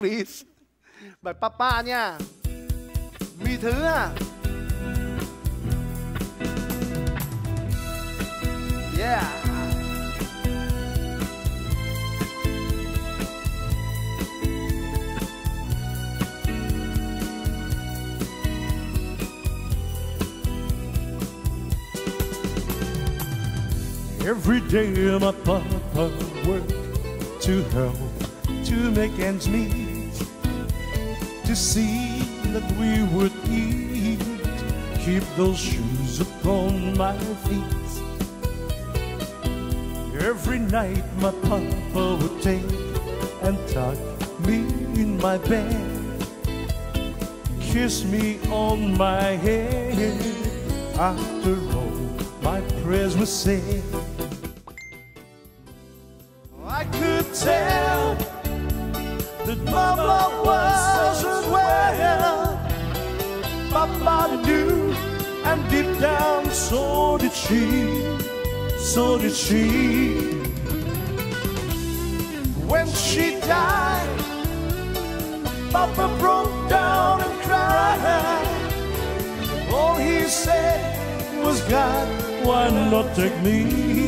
please. Bật papa nha. Mi thứ à. Yeah. Every day my papa work to help to make ends meet, to see that we would eat, keep those shoes upon my feet. Every night my papa would take and tuck me in my bed, kiss me on my head. After all my prayers were said, I could tell that Mama wasn't Papa knew, and deep down, so did she, so did she. When she died, Papa broke down and cried. All he said was, God, why not take me?